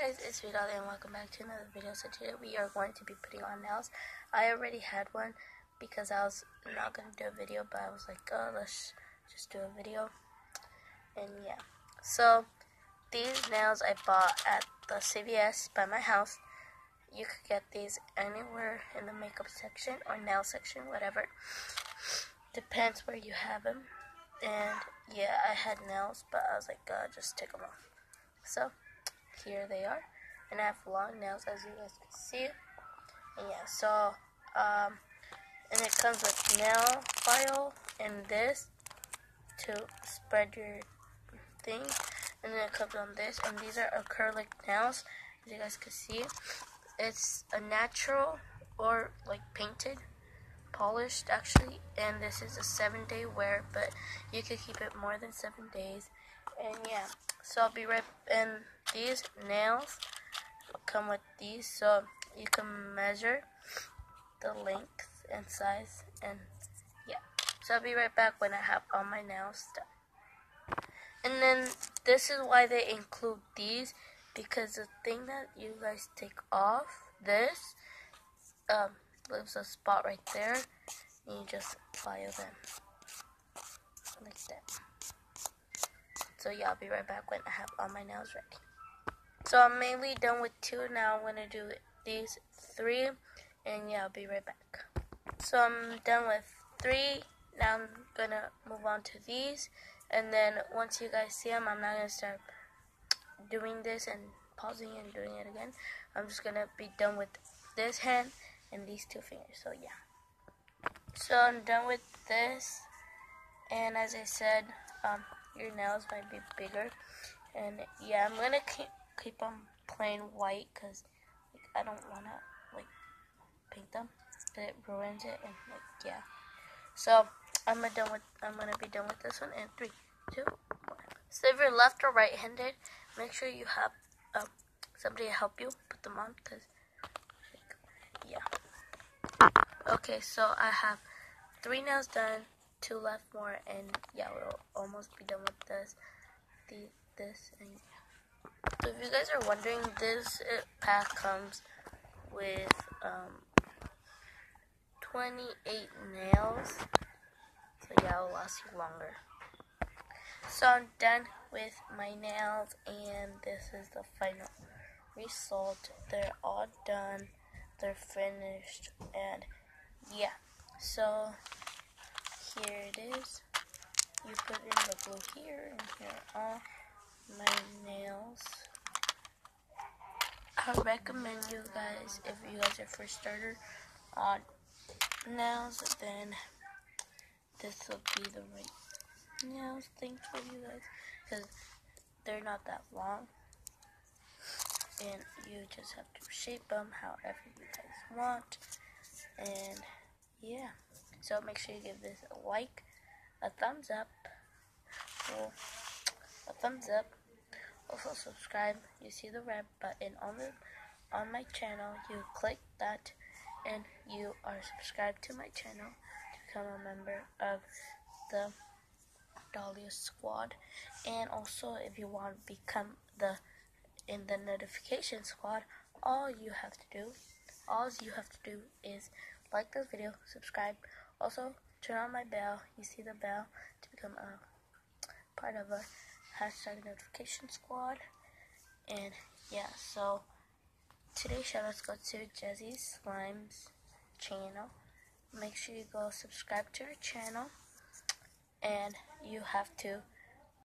guys, it's Vidal and welcome back to another video. So today we are going to be putting on nails. I already had one because I was not going to do a video, but I was like, oh, let's just do a video. And yeah, so these nails I bought at the CVS by my house. You could get these anywhere in the makeup section or nail section, whatever. Depends where you have them. And yeah, I had nails, but I was like, uh, just take them off. So here they are. And I have long nails as you guys can see. And yeah so um and it comes with nail file and this to spread your thing. And then it comes on this. And these are acrylic nails as you guys can see. It's a natural or like painted polished actually. And this is a seven day wear but you can keep it more than seven days. And yeah so I'll be right and these nails come with these so you can measure the length and size and yeah. So I'll be right back when I have all my nails done. And then this is why they include these because the thing that you guys take off this um, leaves a spot right there and you just file them like that. So yeah, I'll be right back when I have all my nails ready. So I'm mainly done with two. Now I'm to do these three. And yeah, I'll be right back. So I'm done with three. Now I'm to move on to these. And then once you guys see them, I'm not to start doing this and pausing and doing it again. I'm just to be done with this hand and these two fingers. So yeah. So I'm done with this. And as I said, um, your nails might be bigger. And yeah, I'm gonna keep keep them plain white because like, I don't wanna like paint them, it ruins it. And like yeah, so I'm done with I'm gonna be done with this one in three, two, one. So if you're left or right-handed, make sure you have um, somebody to help you put them on because yeah. Okay, so I have three nails done two left more and yeah we'll almost be done with this this and so if you guys are wondering this pack comes with um 28 nails. So yeah it'll last you longer. So I'm done with my nails and this is the final result. They're all done. They're finished. And yeah so here it is. You put in the glue here and here are my nails. I recommend you guys, if you guys are first starter on nails, then this will be the right nails thing for you guys. Because they're not that long. And you just have to shape them however you guys want. And yeah. So make sure you give this a like, a thumbs up, a thumbs up. Also subscribe. You see the red button on the on my channel. You click that, and you are subscribed to my channel to become a member of the Dalia Squad. And also, if you want to become the in the notification squad, all you have to do, all you have to do is like this video, subscribe, also, turn on my bell. You see the bell to become a part of a hashtag notification squad. And yeah, so today's shout outs go to Jazzy Slime's channel. Make sure you go subscribe to her channel. And you have to